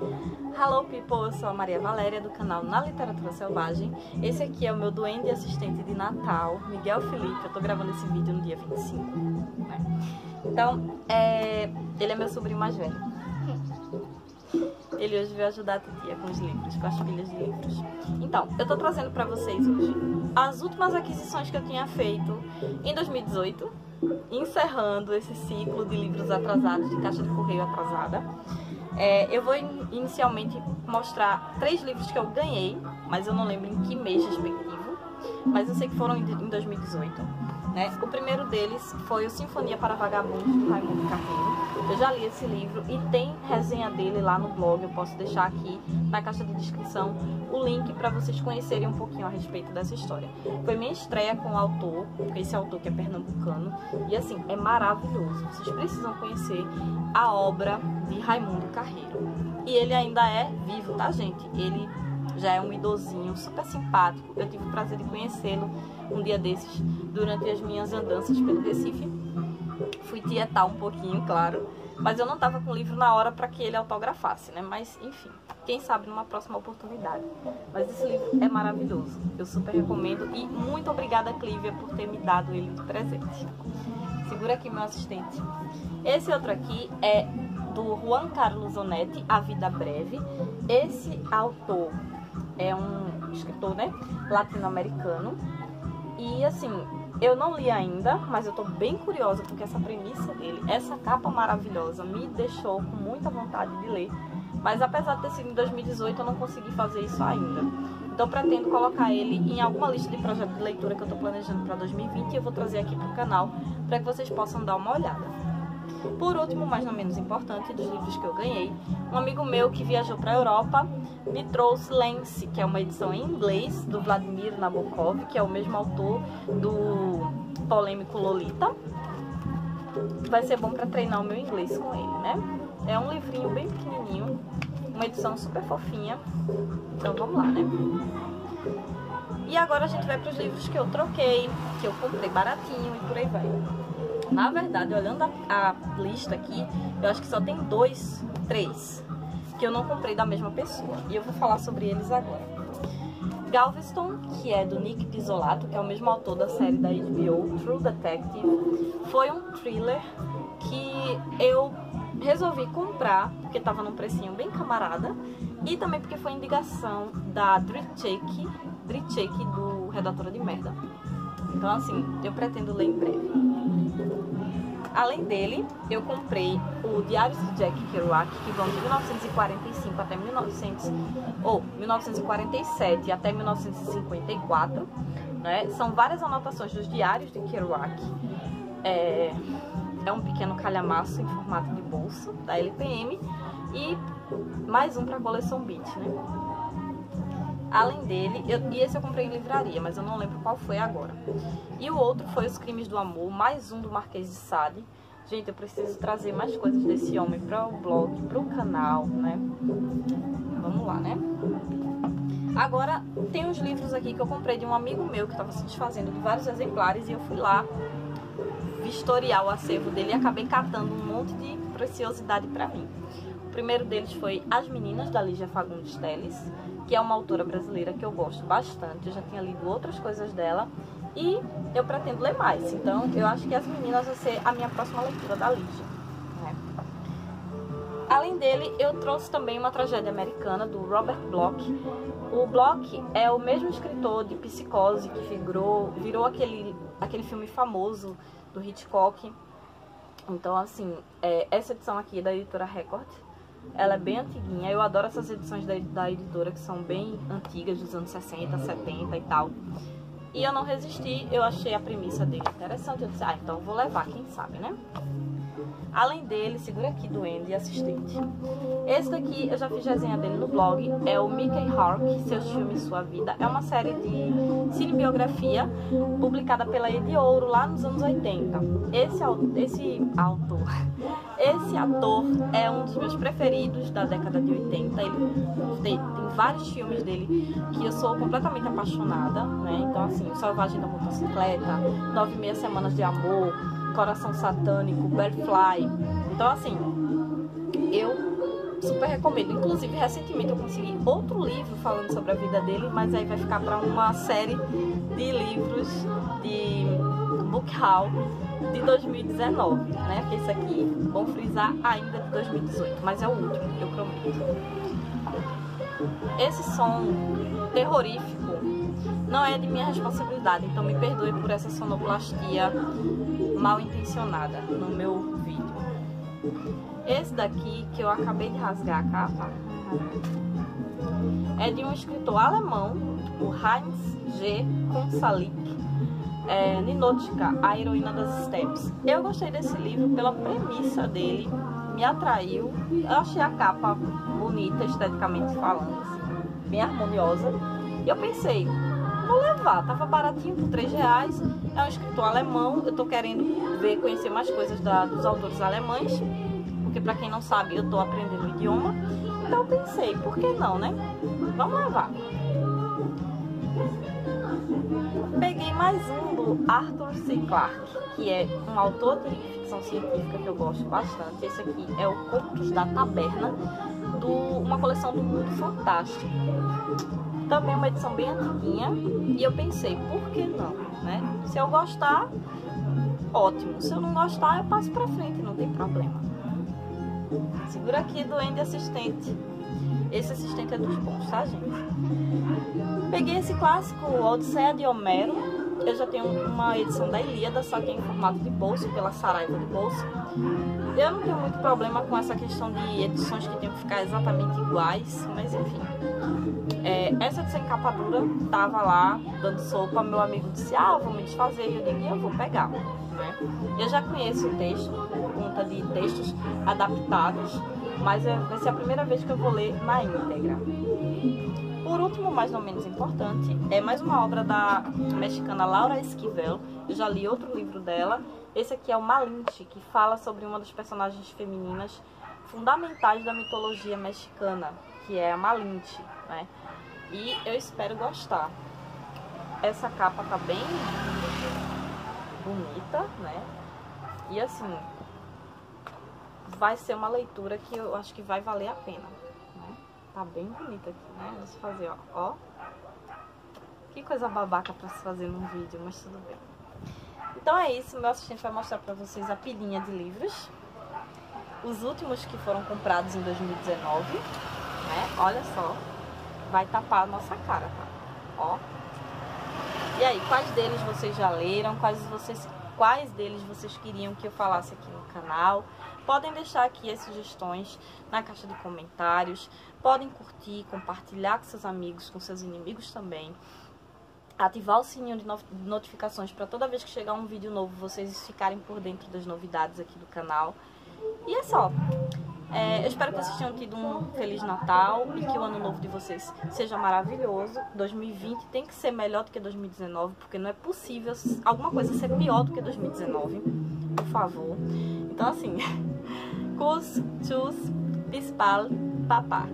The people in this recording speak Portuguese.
Hello people, eu sou a Maria Valéria do canal Na Literatura Selvagem. Esse aqui é o meu duende assistente de Natal, Miguel Felipe. Eu tô gravando esse vídeo no dia 25. Né? Então, é... ele é meu sobrinho mais velho. Ele hoje veio ajudar a titia com os livros, com as pilhas de livros. Então, eu tô trazendo pra vocês hoje as últimas aquisições que eu tinha feito em 2018, encerrando esse ciclo de livros atrasados, de caixa de correio atrasada. É, eu vou inicialmente mostrar três livros que eu ganhei, mas eu não lembro em que mês respectivo, mas eu sei que foram em 2018. Né? O primeiro deles foi o Sinfonia para Vagabundos, do Raimundo Carreiro. Eu já li esse livro e tem resenha dele lá no blog, eu posso deixar aqui na caixa de descrição o link para vocês conhecerem um pouquinho a respeito dessa história. Foi minha estreia com o autor, com esse autor que é pernambucano, e assim, é maravilhoso. Vocês precisam conhecer a obra de Raimundo Carreiro. E ele ainda é vivo, tá, gente? Ele já é um idosinho, super simpático. Eu tive o prazer de conhecê-lo um dia desses, durante as minhas andanças pelo Recife. Fui tietar um pouquinho, claro, mas eu não estava com o livro na hora para que ele autografasse, né? Mas, enfim, quem sabe numa próxima oportunidade. Mas esse livro é maravilhoso, eu super recomendo e muito obrigada, Clívia, por ter me dado ele de presente. Segura aqui meu assistente. Esse outro aqui é do Juan Carlos Onetti, A Vida Breve. Esse autor é um escritor, né, latino-americano. E assim, eu não li ainda, mas eu tô bem curiosa porque essa premissa dele, essa capa maravilhosa, me deixou com muita vontade de ler. Mas apesar de ter sido em 2018, eu não consegui fazer isso ainda. Então pretendo colocar ele em alguma lista de projetos de leitura que eu tô planejando para 2020 e eu vou trazer aqui pro canal para que vocês possam dar uma olhada. Por último, mas não menos importante, dos livros que eu ganhei, um amigo meu que viajou para a Europa me trouxe Lance, que é uma edição em inglês do Vladimir Nabokov, que é o mesmo autor do polêmico Lolita. Vai ser bom para treinar o meu inglês com ele, né? É um livrinho bem pequenininho, uma edição super fofinha. Então vamos lá, né? E agora a gente vai para os livros que eu troquei, que eu comprei baratinho e por aí vai. Na verdade, olhando a, a, lista aqui, eu acho que só tem dois, três, que eu não comprei da mesma pessoa. E eu vou falar sobre eles agora. Galveston, que é do Nick Pizzolato, que é o mesmo autor da série da HBO, True Detective, foi um thriller que eu resolvi comprar, porque estava num precinho bem camarada, e também porque foi indicação da Dritchake, Dritchake do Redatora de Merda. Então, assim, eu pretendo ler em breve. Além dele, eu comprei o Diários de Jack Kerouac, que vão de 1945 até 1900, ou 1947 até 1954. Né? São várias anotações dos diários de Kerouac. É, é um pequeno calhamaço em formato de bolso da LPM e mais um para a coleção Beat, né? Além dele, eu, e esse eu comprei em livraria, mas eu não lembro qual foi agora. E o outro foi Os Crimes do Amor, mais um do Marquês de Sade. Gente, eu preciso trazer mais coisas desse homem para o blog, para o canal, né? Vamos lá, né? Agora, tem uns livros aqui que eu comprei de um amigo meu que estava se desfazendo de vários exemplares e eu fui lá vistoriar o acervo dele e acabei catando um monte de preciosidade para mim. Primeiro deles foi As Meninas, da Lígia Fagundes Teles que é uma autora brasileira que eu gosto bastante. Eu já tinha lido outras coisas dela e eu pretendo ler mais. Então, eu acho que As Meninas vai ser a minha próxima leitura da Lígia. Né? Além dele, eu trouxe também uma tragédia americana do Robert Bloch. O Bloch é o mesmo escritor de Psicose que virou, virou aquele, aquele filme famoso do Hitchcock. Então, assim, é, essa edição aqui é da editora Record ela é bem antiguinha. Eu adoro essas edições da, da editora que são bem antigas, dos anos 60, 70 e tal. E eu não resisti, eu achei a premissa dele interessante. Eu disse, ah, então vou levar, quem sabe, né? Além dele, segura aqui do Andy, assistente. Esse daqui, eu já fiz resenha dele no blog, é o Mickey Hark, Seus Filmes Sua Vida. É uma série de cinebiografia publicada pela Edi Ouro lá nos anos 80. Esse, esse autor, esse ator é um dos meus preferidos da década de 80. Ele tem, tem vários filmes dele que eu sou completamente apaixonada, né? Então, assim, Selvagem da Motocicleta, Nove Meia Semanas de Amor, Coração Satânico, Bearfly. Então, assim, eu super recomendo. Inclusive, recentemente eu consegui outro livro falando sobre a vida dele, mas aí vai ficar para uma série de livros de Book Hall de 2019, né? Porque esse aqui, vão frisar, ainda de 2018, mas é o último, eu prometo. Esse som terrorífico não é de minha responsabilidade, então me perdoe por essa sonoplastia mal intencionada no meu vídeo. Esse daqui, que eu acabei de rasgar a capa, é de um escritor alemão, o Heinz G. Konsalik, é, a heroína das steppes. Eu gostei desse livro pela premissa dele, me atraiu. Eu achei a capa bonita, esteticamente falando, assim, bem harmoniosa. E eu pensei, vou levar, tava baratinho por 3 reais. É um escritor alemão, eu tô querendo ver, conhecer mais coisas da, dos autores alemães, porque para quem não sabe, eu tô aprendendo o idioma. Então pensei, por que não, né? Vamos levar. Peguei mais um do Arthur C. Clarke, que é um autor de ficção científica que eu gosto bastante. Esse aqui é o Contos da Taberna, do, uma coleção do Mundo Fantástico. Também uma edição bem antiguinha. E eu pensei, por que não? Né? Se eu gostar, ótimo. Se eu não gostar, eu passo pra frente, não tem problema. Segura aqui, doente assistente. Esse assistente é dos bons, tá, gente? Peguei esse clássico Odisseia de Homero. Eu já tenho uma edição da Ilíada, só que é em formato de bolso, pela Saraiva de bolso. Eu não tenho muito problema com essa questão de edições que tem que ficar exatamente iguais, mas enfim. É, essa de sem capa dura tava lá dando sopa, meu amigo disse, ah, vou me desfazer, eu digo, eu vou pegar. Né? Eu já conheço o texto, por conta de textos adaptados, mas é, vai ser a primeira vez que eu vou ler na íntegra. Por último, mais ou menos importante, é mais uma obra da mexicana Laura Esquivel. Eu já li outro livro dela. Esse aqui é o Malinche, que fala sobre uma das personagens femininas fundamentais da mitologia mexicana, que é a Malinche, né? E eu espero gostar. Essa capa tá bem bonita, né? E assim, vai ser uma leitura que eu acho que vai valer a pena. Tá bem bonita aqui, né? Vamos fazer, ó. ó. Que coisa babaca pra se fazer num vídeo, mas tudo bem. Então é isso, meu assistente vai mostrar pra vocês a pilhinha de livros. Os últimos que foram comprados em 2019, né? Olha só. Vai tapar a nossa cara, tá? Ó. E aí, quais deles vocês já leram? Quais, vocês, quais deles vocês queriam que eu falasse aqui no canal? Podem deixar aqui as sugestões na caixa de comentários. Podem curtir, compartilhar com seus amigos, com seus inimigos também. Ativar o sininho de notificações para toda vez que chegar um vídeo novo vocês ficarem por dentro das novidades aqui do canal. E é só. É, eu espero que vocês tenham tido um Feliz Natal e que o ano novo de vocês seja maravilhoso. 2020 tem que ser melhor do que 2019, porque não é possível alguma coisa ser pior do que 2019. Por favor. Então, assim, cus, chus, pispal, papá.